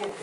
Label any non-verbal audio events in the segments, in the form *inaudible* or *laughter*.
Надо.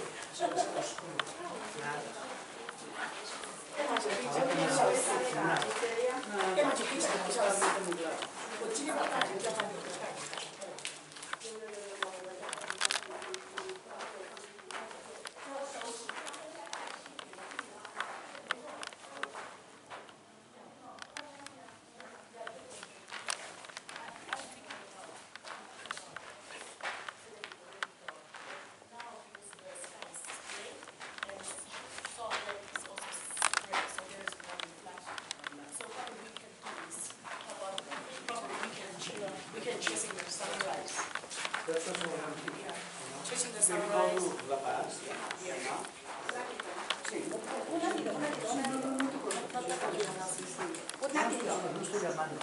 Estoy llamando.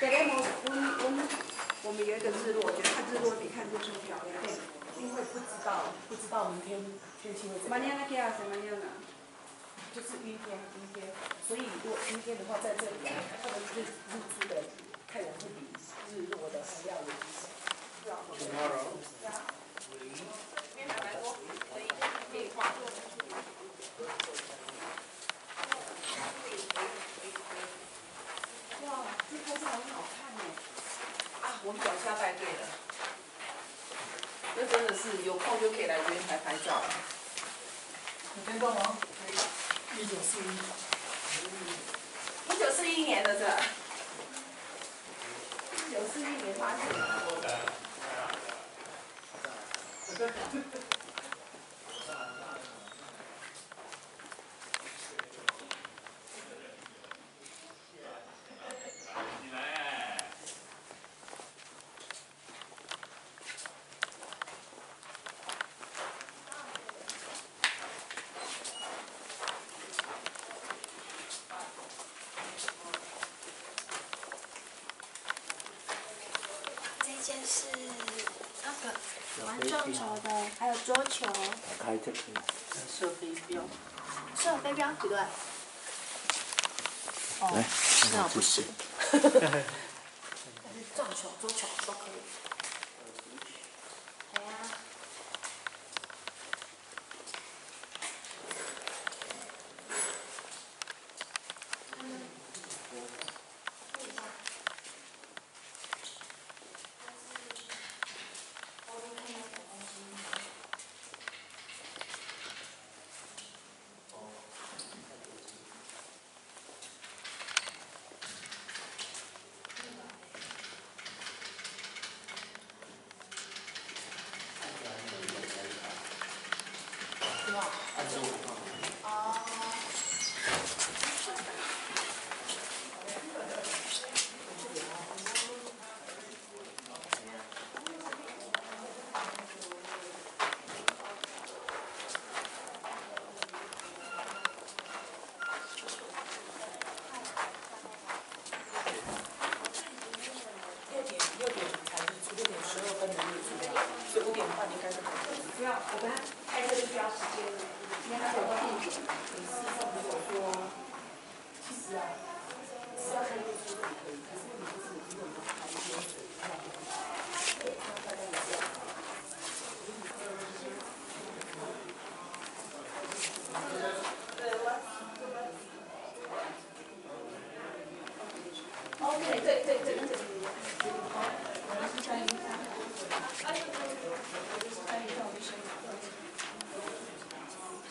Queremos un, un, 我们有一个日落，我觉得日落比看日出漂亮。因为不知道不知道明天天气会怎么样，就是阴天阴天，所以如果阴天的话，在这里啊，它的日日出的太阳会比日落的还要有影响。Tomorrow. we 哇，这拍照很好看呢！啊，我们脚下带队了，那真的是有空就可以来这边拍拍照。你跟帮忙？一九四一。一九四一年的这，一九四一年发现的。*laughs* 是那个玩撞球的，还有桌球，开这个。射飞镖。是有飞镖，几个？哦，那不 *laughs* 是。撞球、桌球都可以。不要，我们开车就需要时间了，因为它有个地点。你事实上如果说，其实啊，是要看日出都可以，可是问题就是如果你要看一些水，那不可以。那大概也是要考虑。OK，对对对对。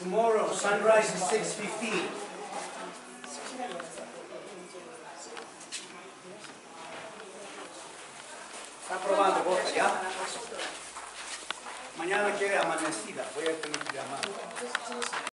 Tomorrow, sunrise is 6.15. Está probando boca, ¿ya? Mañana quiere amanecida, voy a tener que llamar.